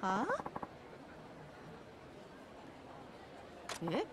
아? 예?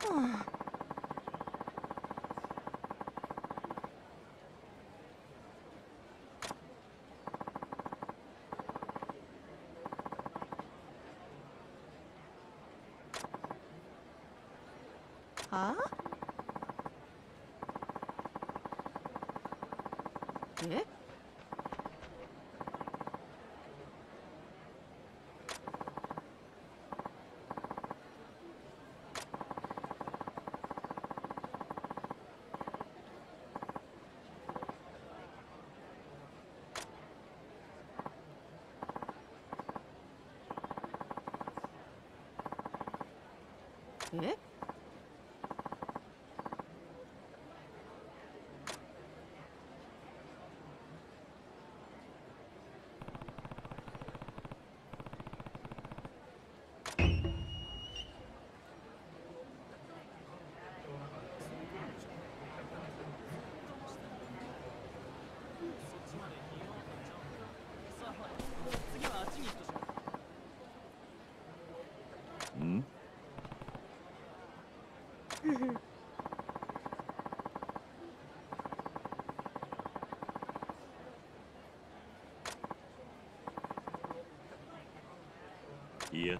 아? 아? ええ？here.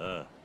Uh.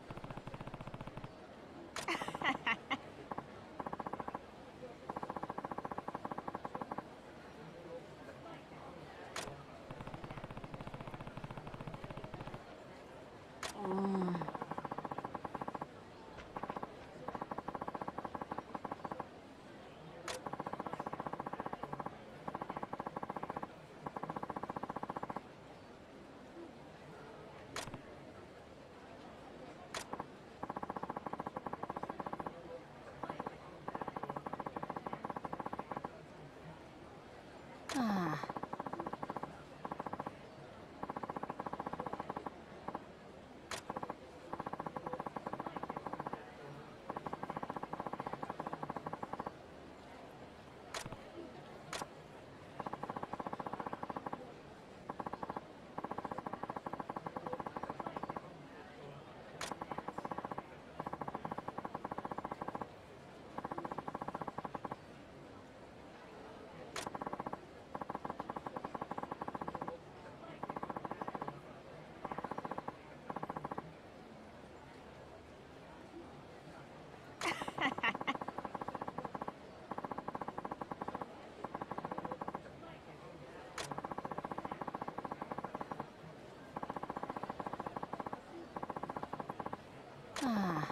あ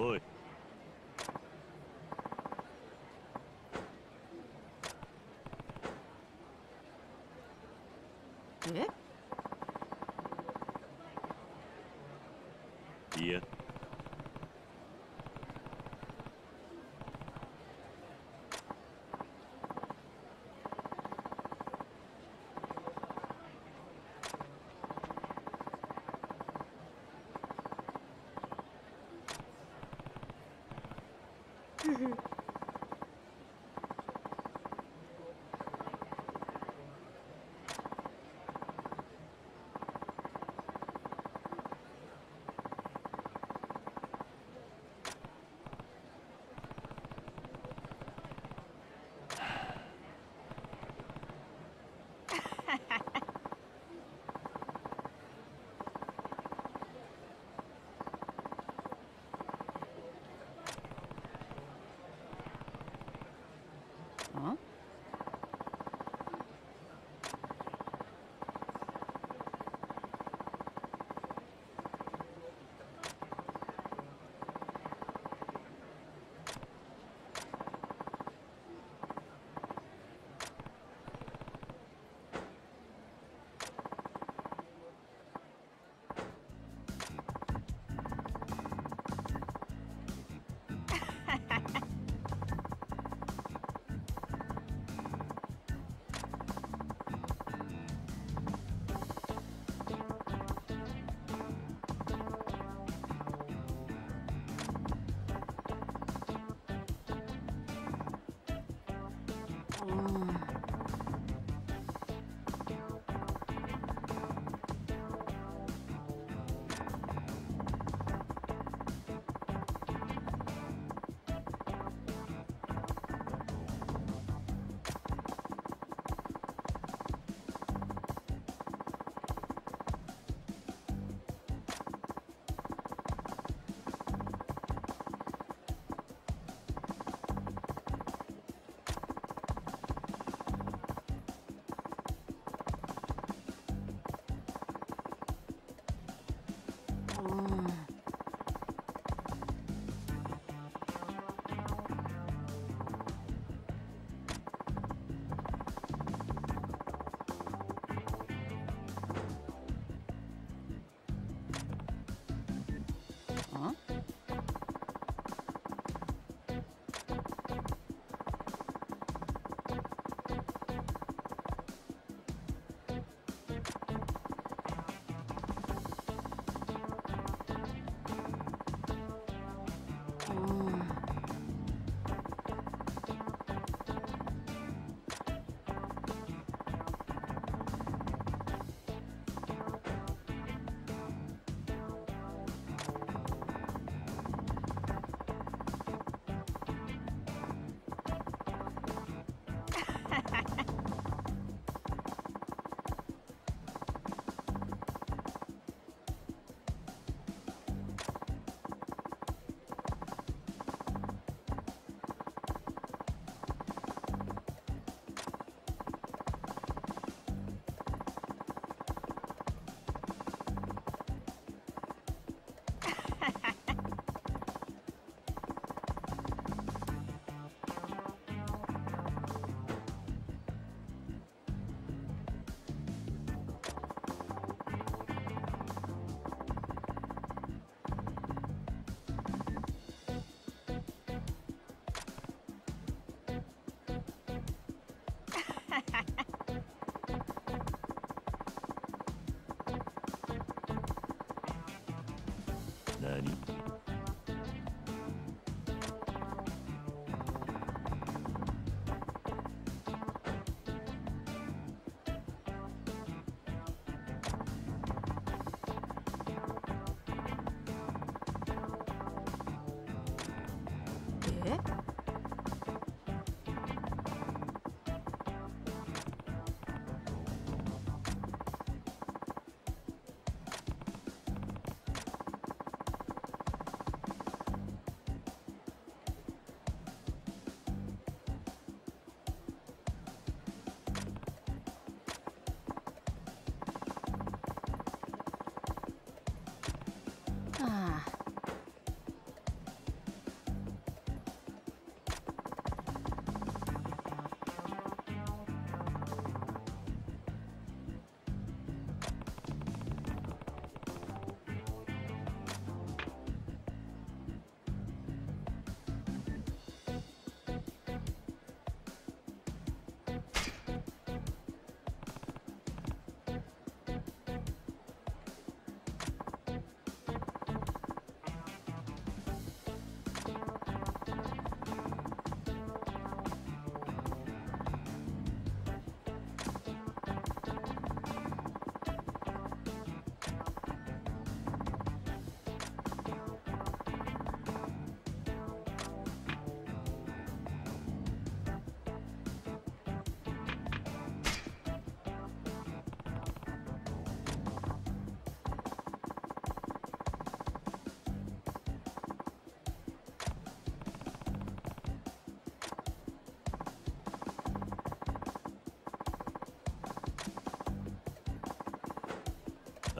おい。え？idea. Mm-hmm.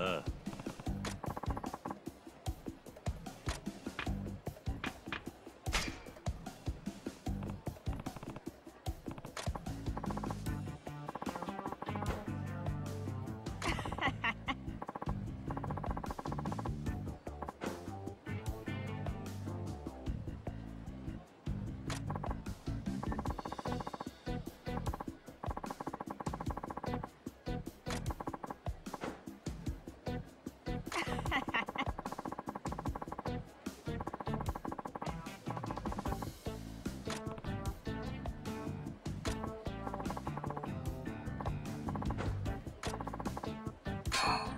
Uh. phone.